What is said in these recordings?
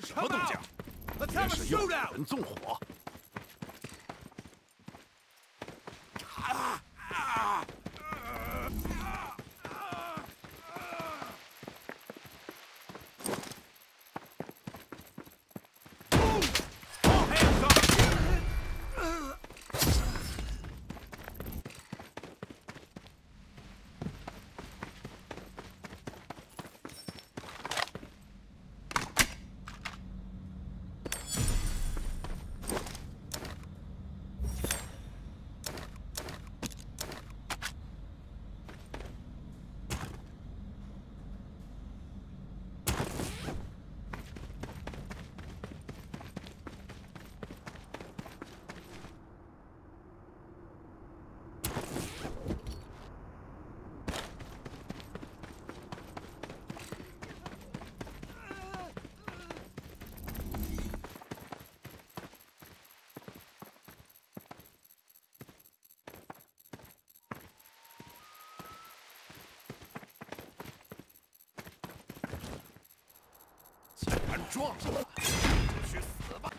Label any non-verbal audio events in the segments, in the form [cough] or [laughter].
什么动静？这是有人纵火。撞上了就去死吧。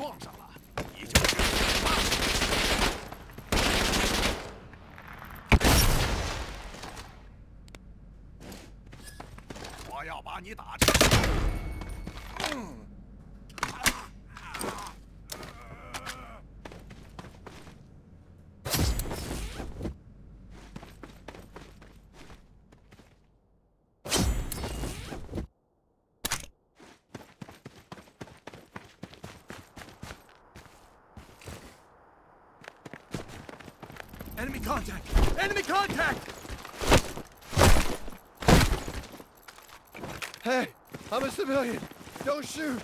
撞上 Enemy contact! Enemy contact! Hey, I'm a civilian. Don't shoot.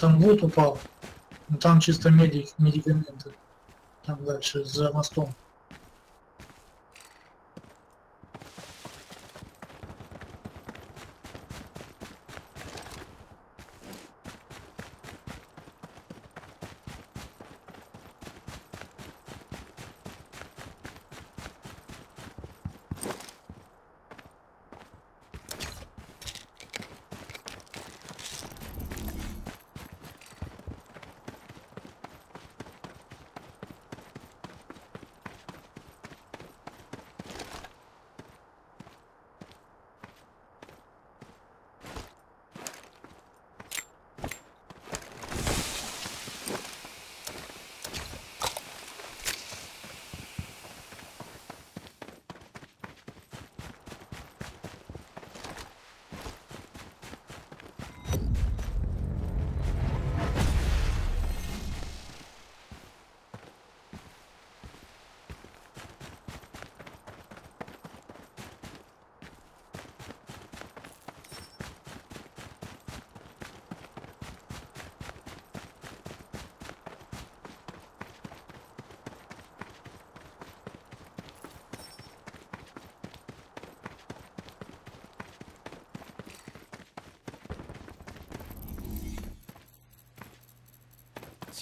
Там вот упал. Ну, Там чисто медик, медикаменты. Там дальше, за мостом.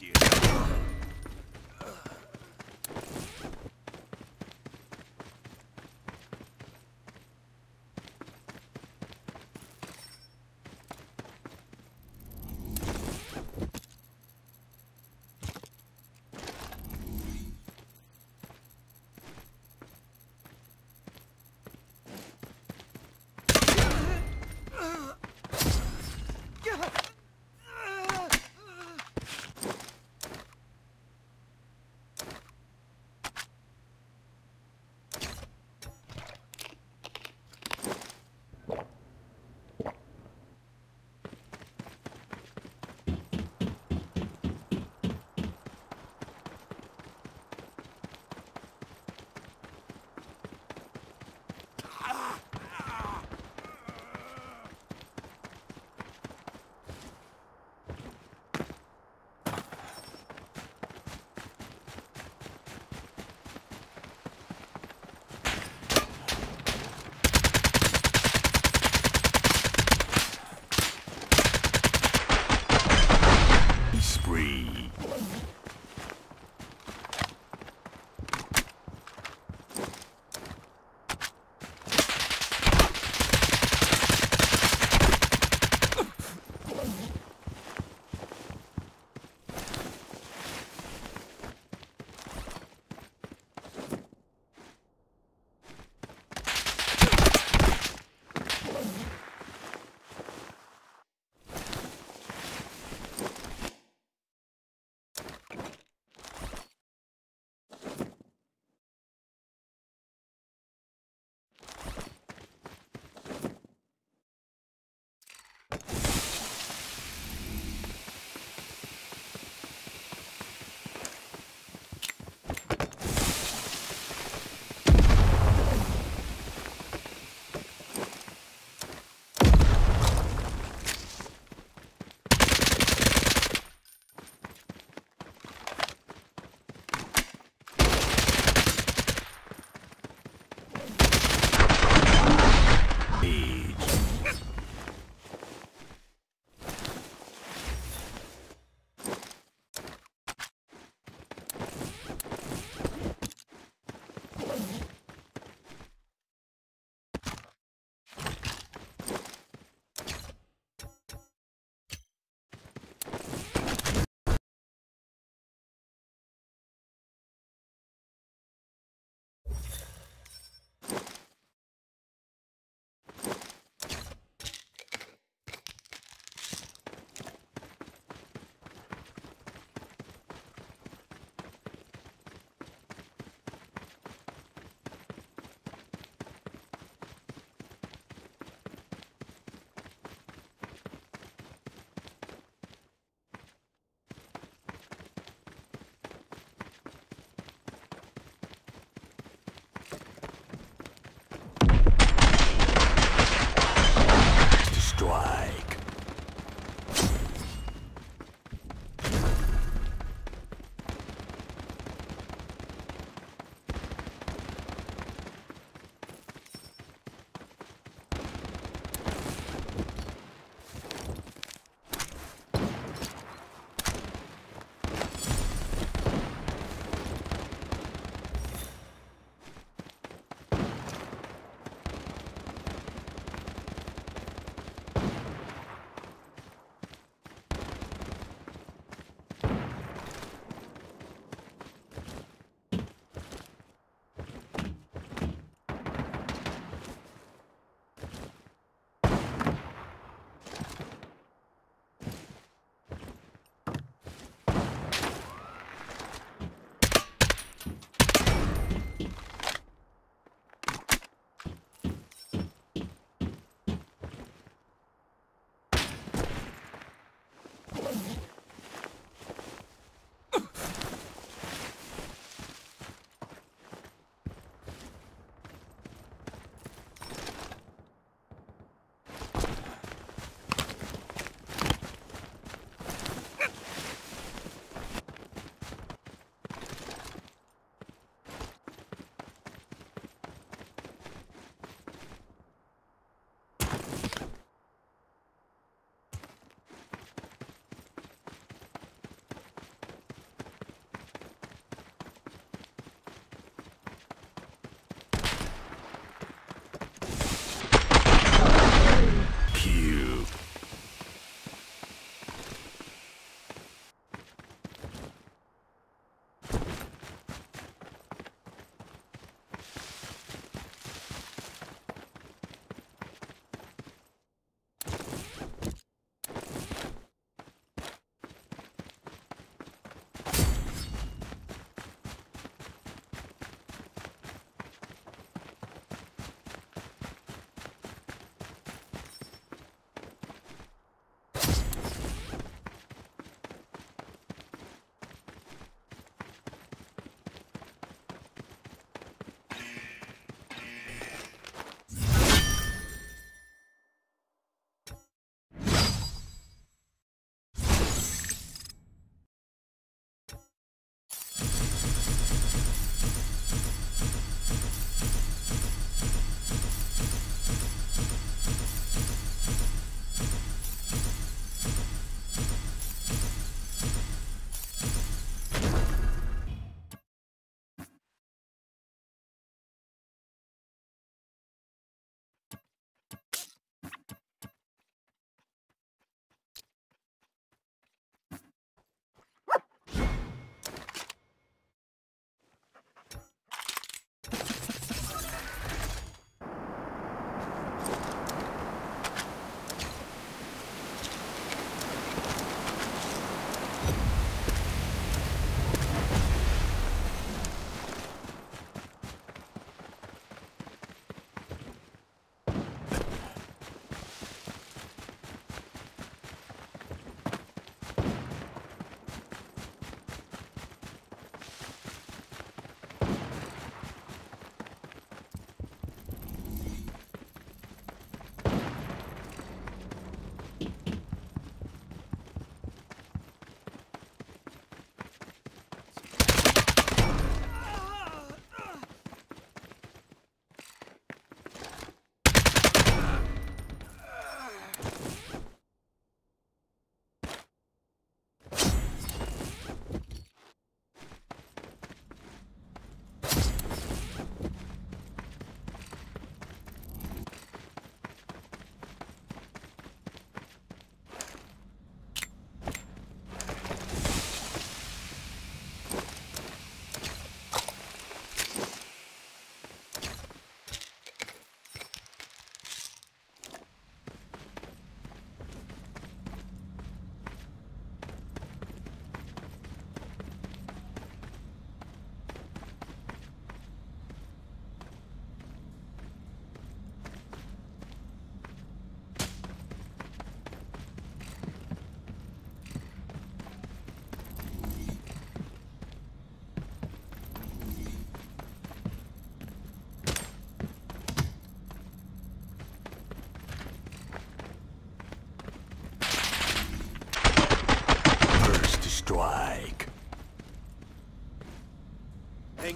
you.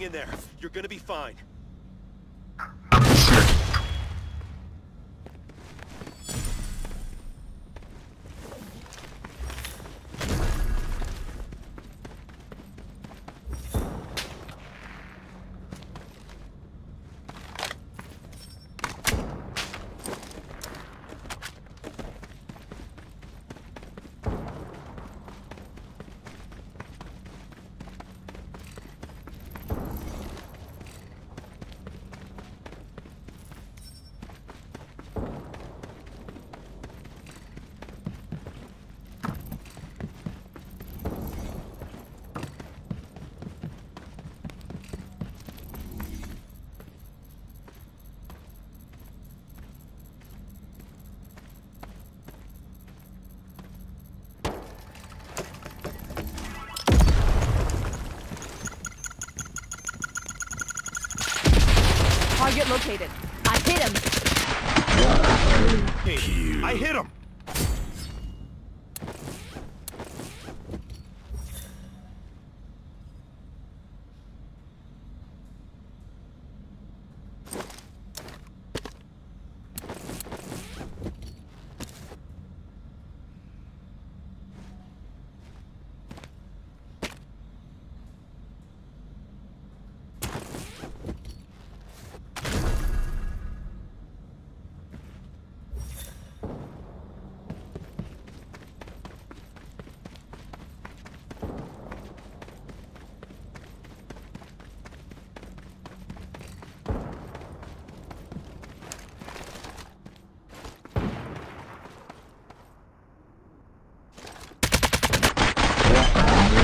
In there. You're gonna be fine. Located. I hit him. Hey, I hit him!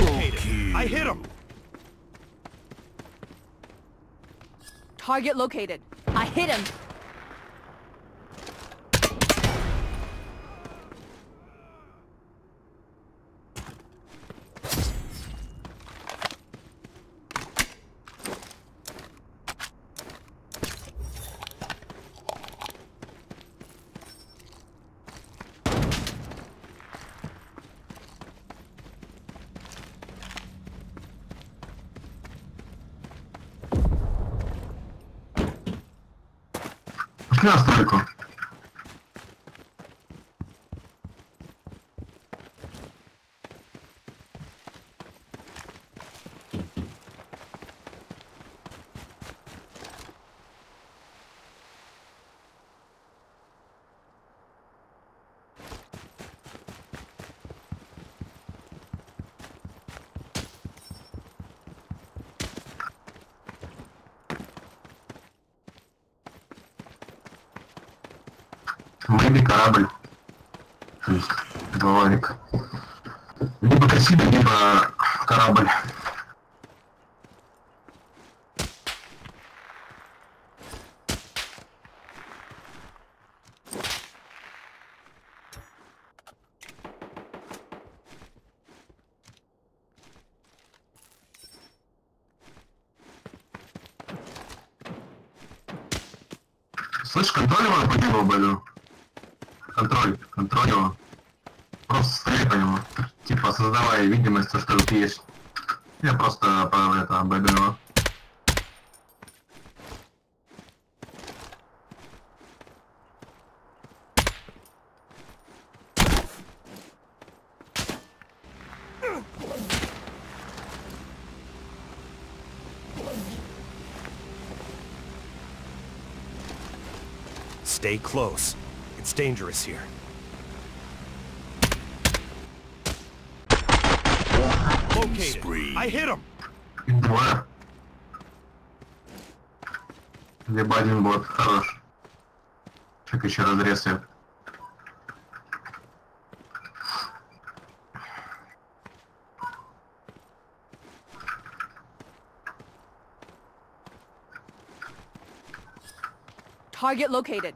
Located. I hit him! Target located. I hit him. Ciudad Puerto Слышь, контроль его по нему. Контроль, контроль его. Просто стреляй по нему. Типа создавая видимость, что тут есть. Я просто это обойду его. Stay close. It's dangerous here. Located. I hit him! Их двое. Либо один бот, хорош. Чек еще разрез я. Target located.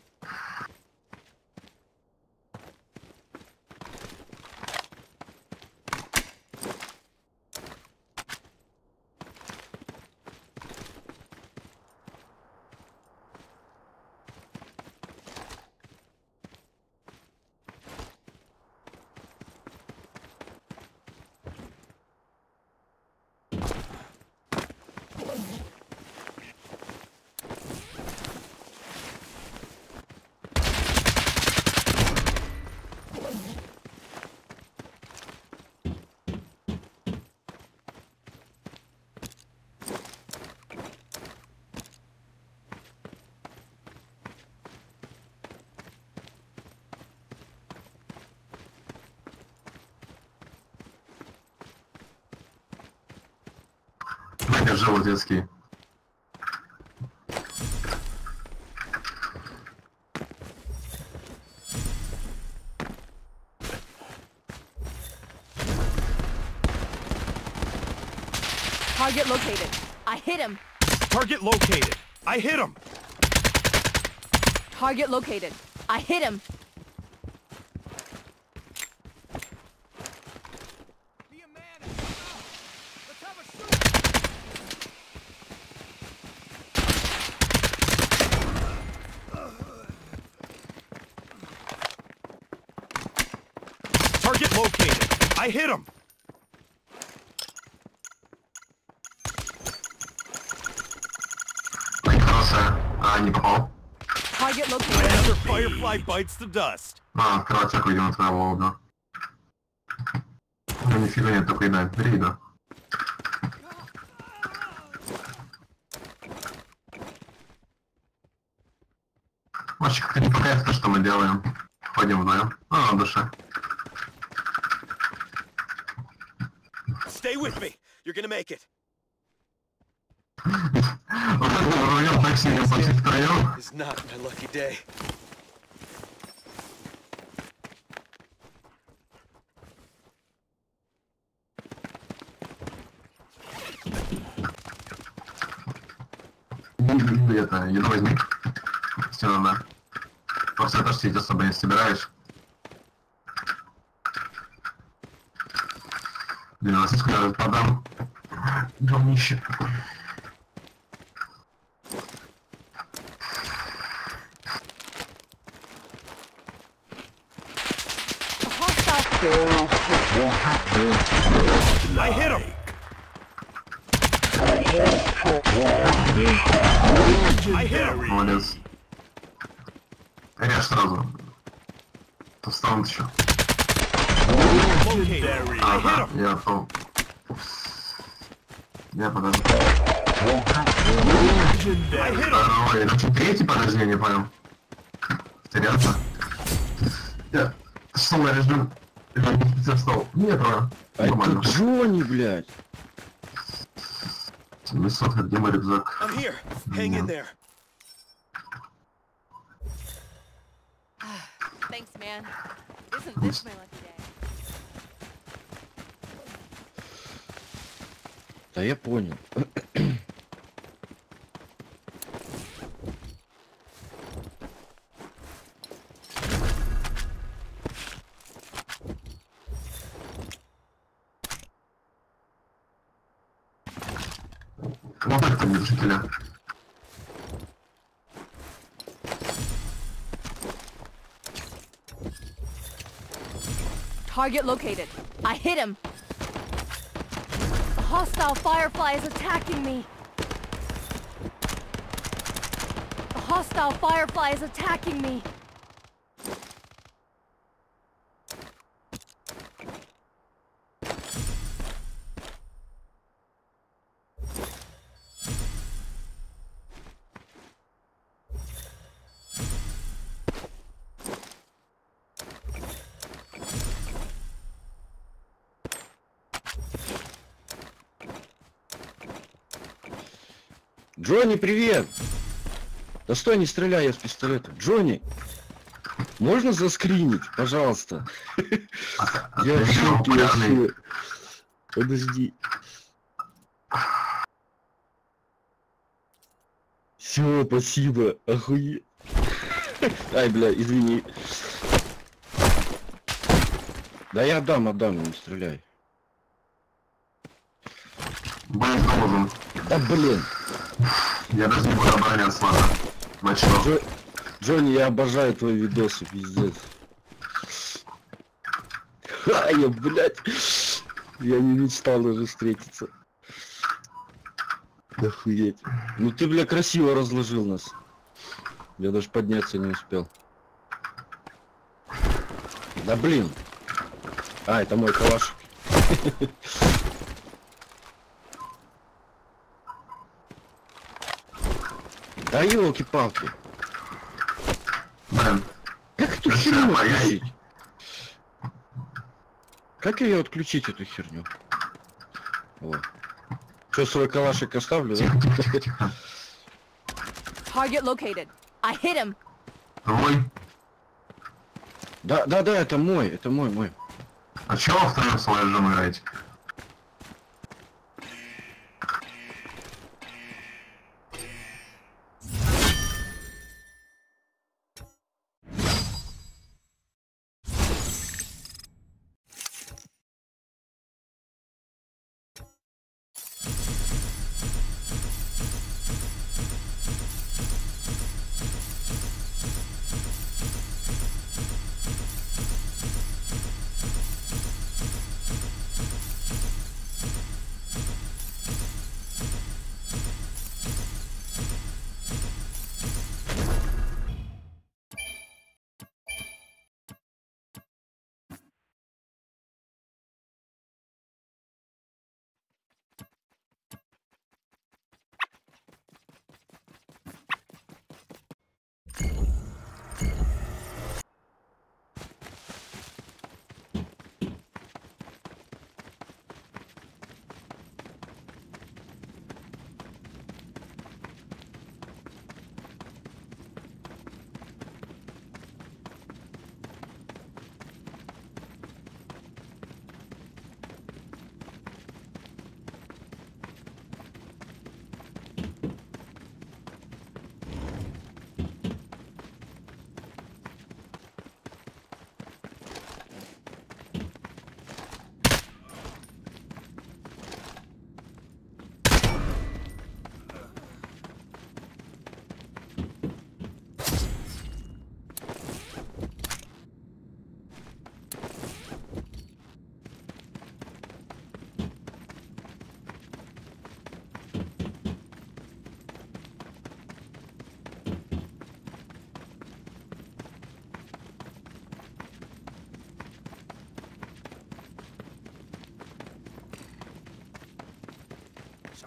Мega живот детский. Target located. I hit him. Target located. I hit him. Target located. I hit him. I hit him. А, не попал. Target located. Another firefly bites the dust. А, кровотек, видимо, твоего да. Ну, нифига нет, только еда. Бери еду. Вообще как-то не по кайфу то, что мы делаем. Ходим вдвоем. А, на Stay with me. You're gonna make it. Мы вдвоем так сильно почти втроем. Is not my lucky day. Это, возьми. Все надо. Просто тоже сидеть особо не собираешь. Блин, а сколько я подам? Говнище. A hostile. I hit him. I hit him. Молодец. Режь сразу. То встанут еще. Ага, я то. Я подожду. I hit him. А, Ой, значит, третий, подожди, я не понял. Теряться? Я стол режим. Я не встал. Нет, а. А это Нормально. Джонни, блядь. 700, где мой рюкзак? Thanks, man. Isn't this my lucky Да я понял. Вот так-то не жителя. Target located. I hit him. Hostile firefly is attacking me. A hostile firefly is attacking me. Джонни, привет! Да стой, не стреляй, я с пистолета. Джонни! Можно заскринить, пожалуйста? [laughs] Я в популярный. вообще. Подожди. Все, спасибо, охуеть. [laughs] Ай, бля, извини. Да я отдам, отдам, не стреляй. Должен. Да блин. Я даже не буду обороняться, ладно. Начал. Джо... Джонни, я обожаю твои видосы, пиздец. Ха, я, блядь. Я не мечтал даже встретиться. Охуеть. Ну ты, бля, красиво разложил нас. Я даже подняться не успел. Да блин. А, это мой калаш. [laughs] Да елки-палки. Блин. Как эту Да херню отключить? Как ее отключить, эту херню? Вот. Что, свой калашик оставлю, да? Target located. I hit him. Твой. Да, да, да, это мой, это мой, мой. А чего вы втроем с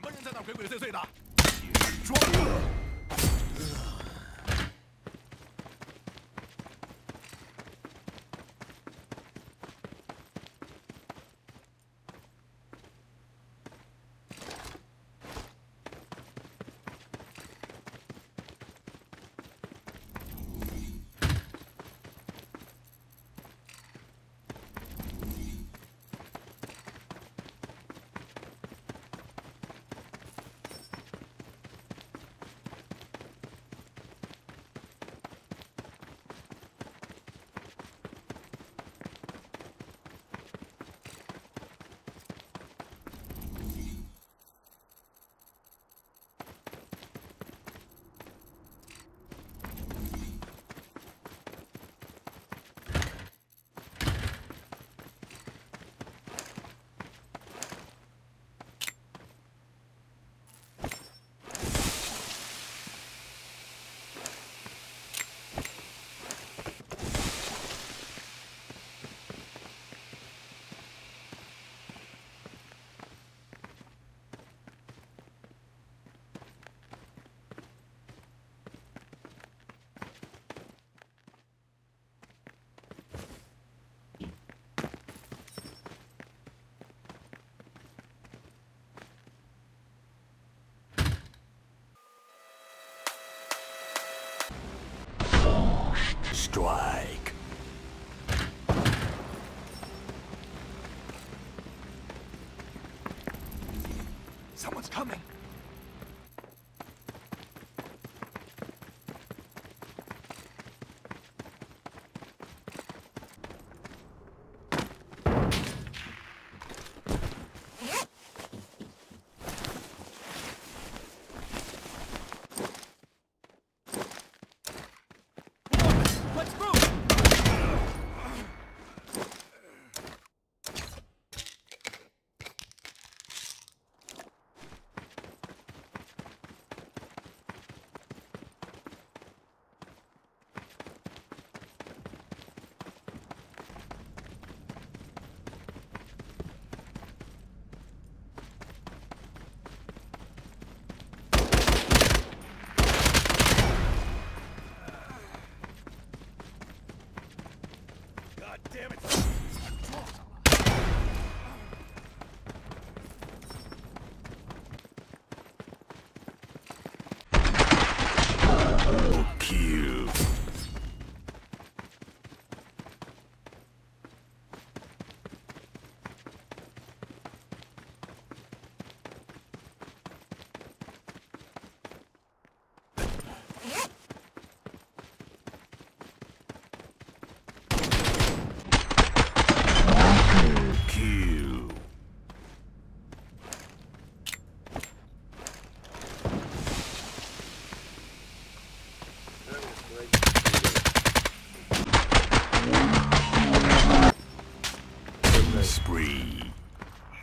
何人在那鬼鬼祟祟的？装！Strike. Someone's coming.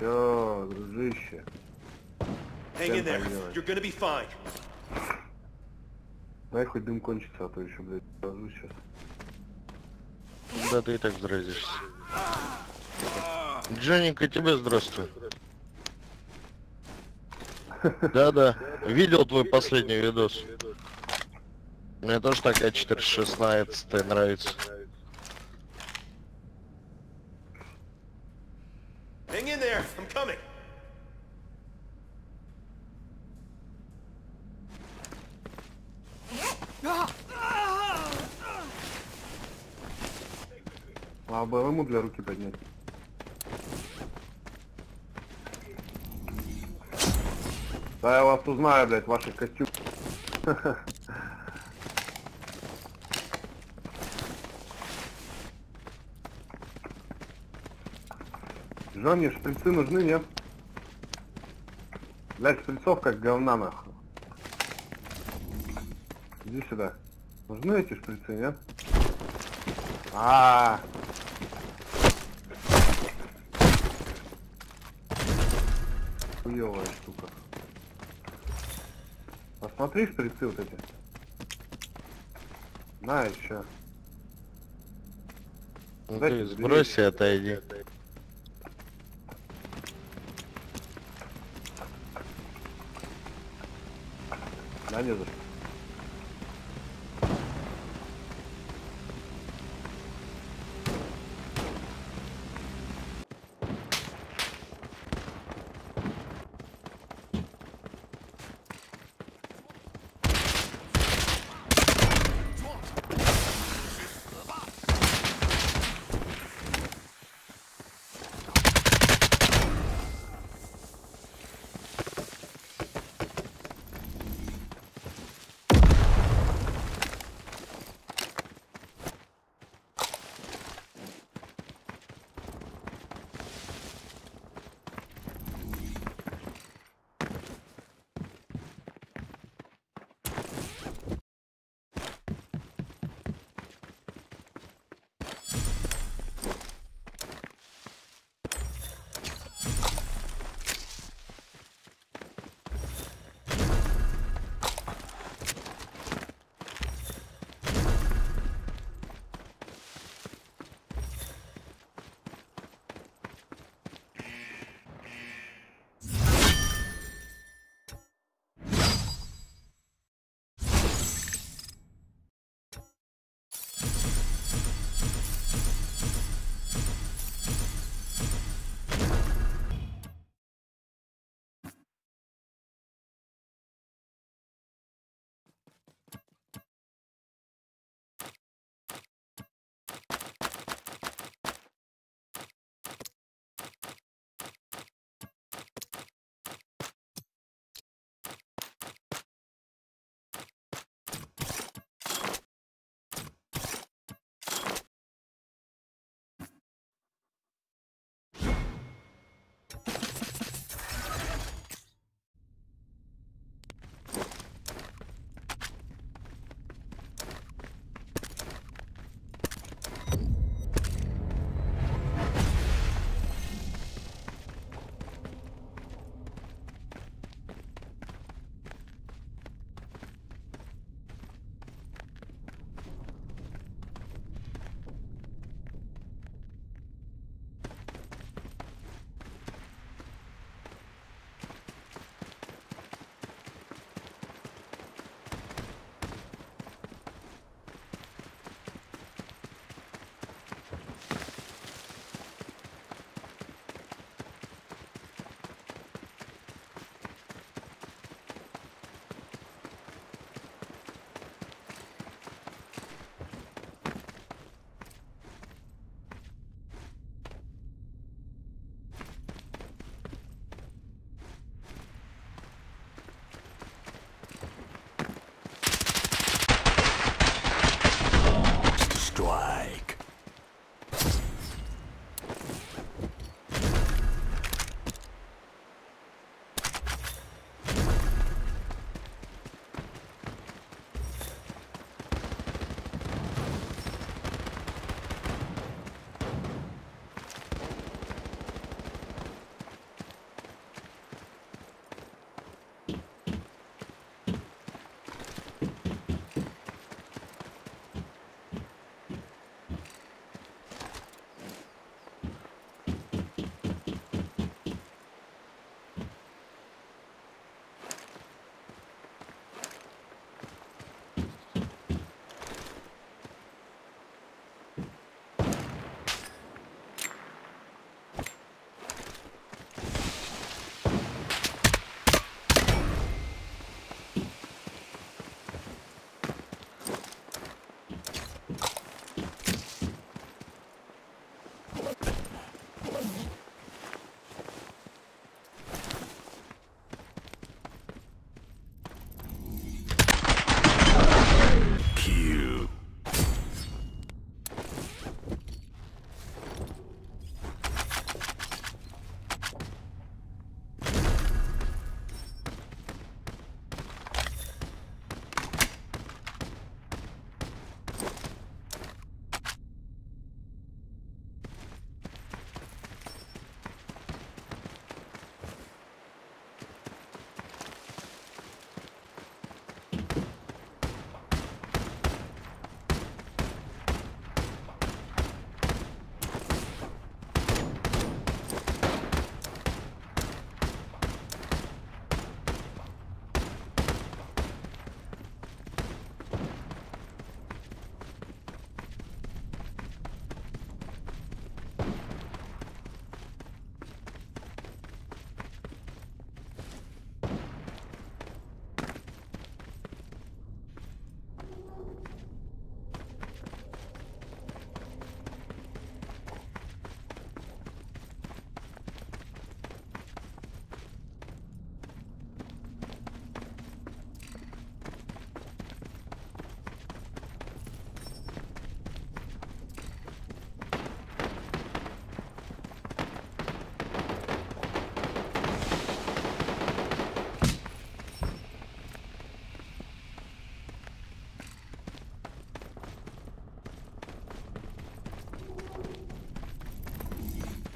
Все, дружище. Hang in there. You're gonna be fine. Дай хоть дым кончится, а то еще, блядь, сразу сейчас. Да ты и так заразишься. Джонник, и тебе здравствуй. Да-да, видел твой последний видос. Мне тоже такая 416 нравится. Ему для руки поднять. Да я вас узнаю, блядь, ваших костюм. Жоне [laughs] шприцы нужны, нет? Блядь, шприцов как говна нахуй. Иди сюда. Нужны эти шприцы, нет? А, -а, -а. Хуёвая штука. Посмотри шприцы вот эти. На еще. Ну Дайте ты сбрось и отойди. Да не за что.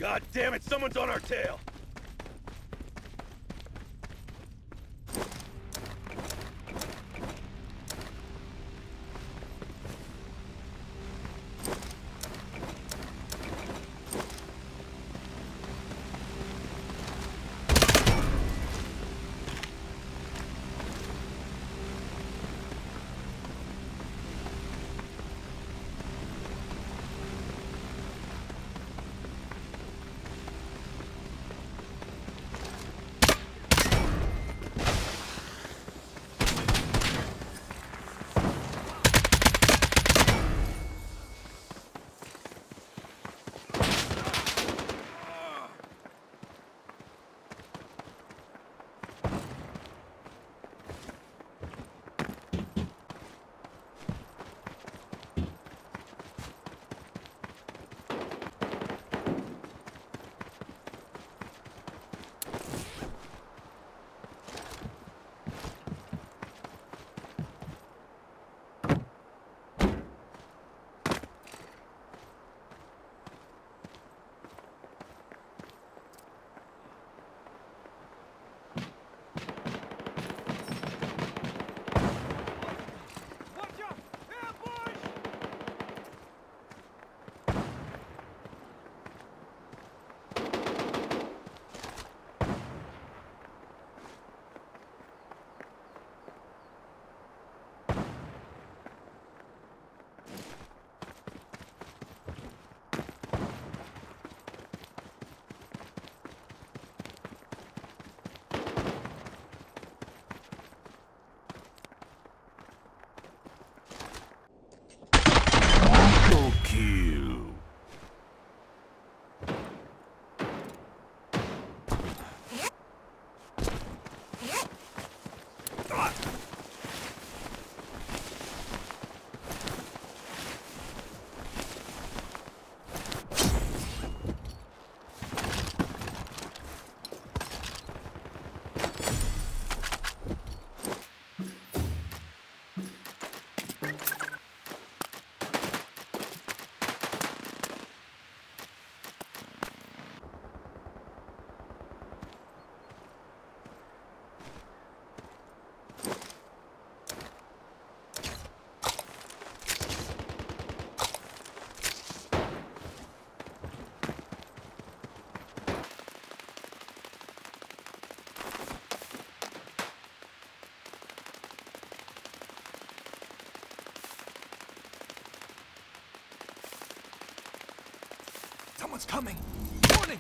God damn it, someone's on our tail. Someone's coming. Warning!